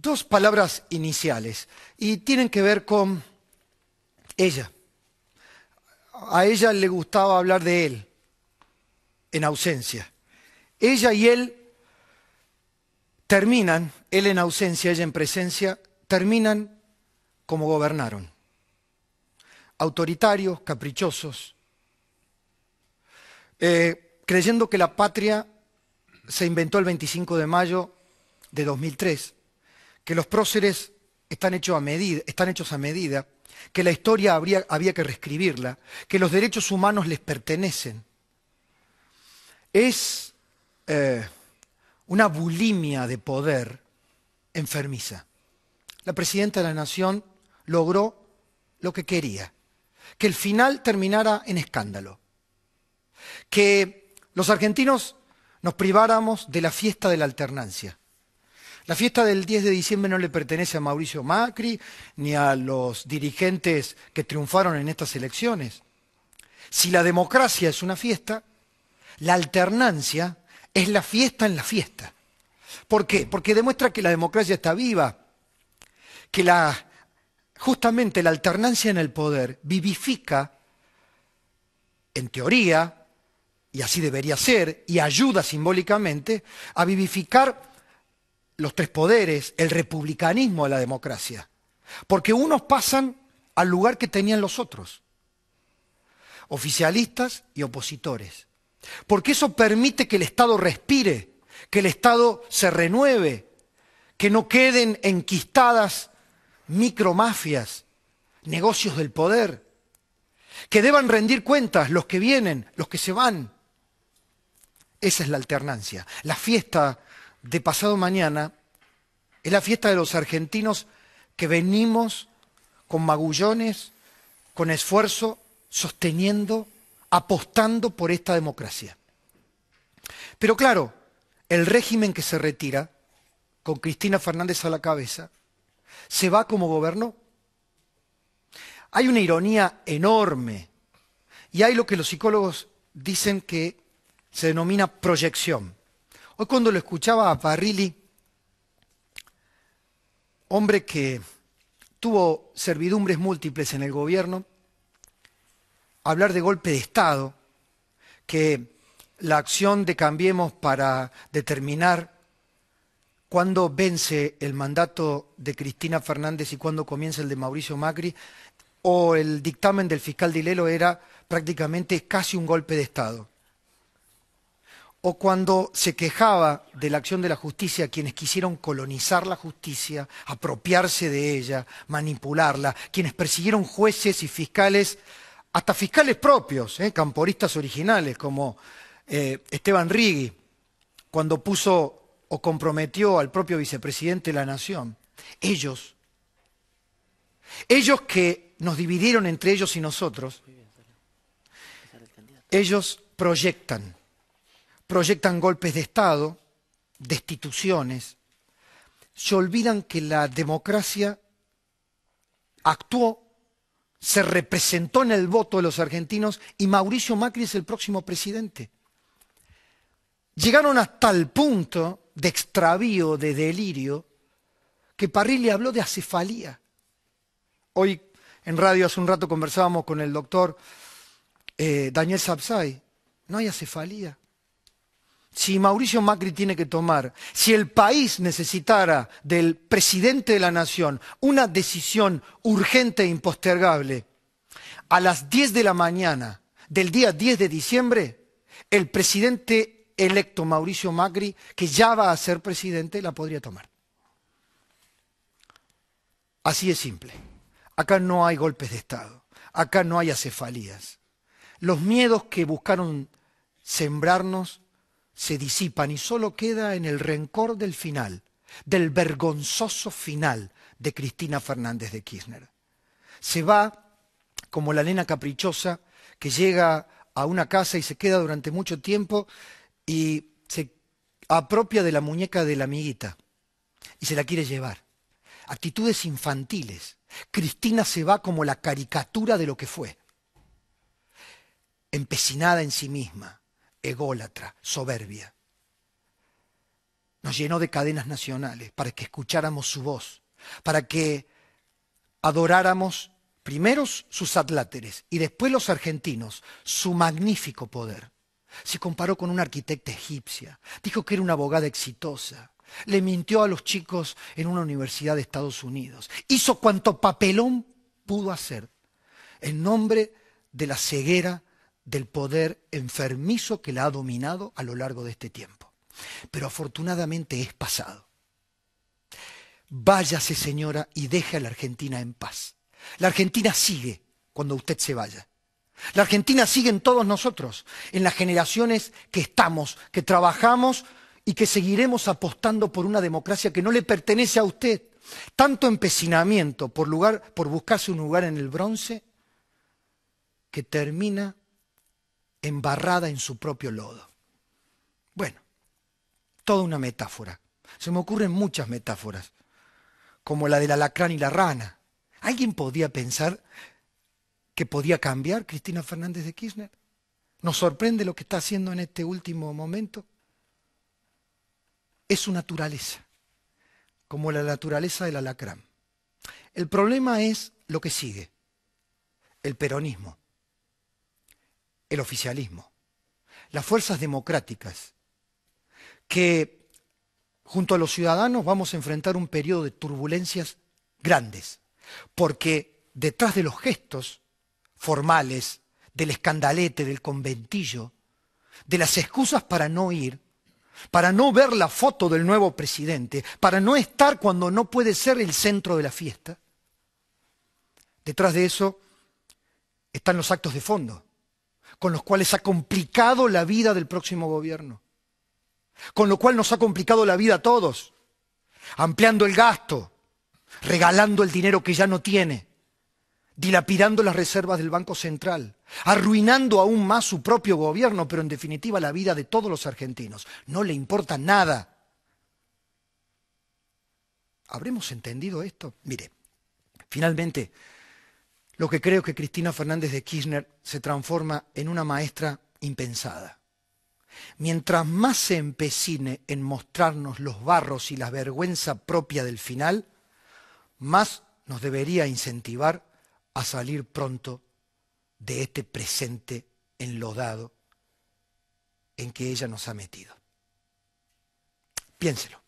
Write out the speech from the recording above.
dos palabras iniciales y tienen que ver con ella. A ella le gustaba hablar de él en ausencia. Ella y él terminan, él en ausencia, ella en presencia, terminan como gobernaron. Autoritarios, caprichosos, eh, creyendo que la patria se inventó el 25 de mayo de 2003, que los próceres están hechos a medida, están hechos a medida que la historia habría, había que reescribirla, que los derechos humanos les pertenecen. Es eh, una bulimia de poder enfermiza. La presidenta de la Nación logró lo que quería, que el final terminara en escándalo, que los argentinos nos priváramos de la fiesta de la alternancia. La fiesta del 10 de diciembre no le pertenece a Mauricio Macri ni a los dirigentes que triunfaron en estas elecciones. Si la democracia es una fiesta, la alternancia es la fiesta en la fiesta. ¿Por qué? Porque demuestra que la democracia está viva, que la, justamente la alternancia en el poder vivifica, en teoría, y así debería ser, y ayuda simbólicamente a vivificar los tres poderes, el republicanismo de la democracia. Porque unos pasan al lugar que tenían los otros, oficialistas y opositores. Porque eso permite que el Estado respire, que el Estado se renueve, que no queden enquistadas micromafias, negocios del poder, que deban rendir cuentas los que vienen, los que se van. Esa es la alternancia. La fiesta de pasado mañana es la fiesta de los argentinos que venimos con magullones, con esfuerzo, sosteniendo, apostando por esta democracia. Pero claro, el régimen que se retira, con Cristina Fernández a la cabeza, se va como gobernó. Hay una ironía enorme y hay lo que los psicólogos dicen que se denomina proyección. Hoy cuando lo escuchaba a Parrilli, hombre que tuvo servidumbres múltiples en el gobierno, hablar de golpe de Estado, que la acción de Cambiemos para determinar cuándo vence el mandato de Cristina Fernández y cuándo comienza el de Mauricio Macri, o el dictamen del fiscal Dilelo era prácticamente casi un golpe de Estado o cuando se quejaba de la acción de la justicia quienes quisieron colonizar la justicia, apropiarse de ella, manipularla, quienes persiguieron jueces y fiscales, hasta fiscales propios, ¿eh? camporistas originales, como eh, Esteban Rigui, cuando puso o comprometió al propio vicepresidente de la Nación. Ellos, ellos que nos dividieron entre ellos y nosotros, ellos proyectan proyectan golpes de Estado, destituciones, se olvidan que la democracia actuó, se representó en el voto de los argentinos y Mauricio Macri es el próximo presidente. Llegaron hasta el punto de extravío, de delirio, que Parrilli habló de acefalía. Hoy en radio hace un rato conversábamos con el doctor eh, Daniel Sapsay. No hay acefalía si Mauricio Macri tiene que tomar, si el país necesitara del presidente de la nación una decisión urgente e impostergable, a las 10 de la mañana del día 10 de diciembre, el presidente electo Mauricio Macri, que ya va a ser presidente, la podría tomar. Así es simple. Acá no hay golpes de Estado, acá no hay acefalías. Los miedos que buscaron sembrarnos se disipan y solo queda en el rencor del final, del vergonzoso final de Cristina Fernández de Kirchner. Se va como la nena caprichosa que llega a una casa y se queda durante mucho tiempo y se apropia de la muñeca de la amiguita y se la quiere llevar. Actitudes infantiles. Cristina se va como la caricatura de lo que fue, empecinada en sí misma, ególatra, soberbia. nos llenó de cadenas nacionales para que escucháramos su voz, para que adoráramos primero sus atláteres y después los argentinos su magnífico poder. Se comparó con una arquitecta egipcia, dijo que era una abogada exitosa, le mintió a los chicos en una universidad de Estados Unidos, hizo cuanto papelón pudo hacer en nombre de la ceguera del poder enfermizo que la ha dominado a lo largo de este tiempo. Pero afortunadamente es pasado. Váyase, señora, y deje a la Argentina en paz. La Argentina sigue cuando usted se vaya. La Argentina sigue en todos nosotros, en las generaciones que estamos, que trabajamos y que seguiremos apostando por una democracia que no le pertenece a usted. Tanto empecinamiento por, lugar, por buscarse un lugar en el bronce que termina embarrada en su propio lodo. Bueno, toda una metáfora. Se me ocurren muchas metáforas, como la del alacrán y la rana. ¿Alguien podía pensar que podía cambiar Cristina Fernández de Kirchner? ¿Nos sorprende lo que está haciendo en este último momento? Es su naturaleza, como la naturaleza del alacrán. El problema es lo que sigue, el peronismo el oficialismo, las fuerzas democráticas, que junto a los ciudadanos vamos a enfrentar un periodo de turbulencias grandes, porque detrás de los gestos formales, del escandalete, del conventillo, de las excusas para no ir, para no ver la foto del nuevo presidente, para no estar cuando no puede ser el centro de la fiesta, detrás de eso están los actos de fondo con los cuales ha complicado la vida del próximo gobierno, con lo cual nos ha complicado la vida a todos, ampliando el gasto, regalando el dinero que ya no tiene, dilapidando las reservas del Banco Central, arruinando aún más su propio gobierno, pero en definitiva la vida de todos los argentinos. No le importa nada. ¿Habremos entendido esto? Mire, finalmente lo que creo que Cristina Fernández de Kirchner se transforma en una maestra impensada. Mientras más se empecine en mostrarnos los barros y la vergüenza propia del final, más nos debería incentivar a salir pronto de este presente enlodado en que ella nos ha metido. Piénselo.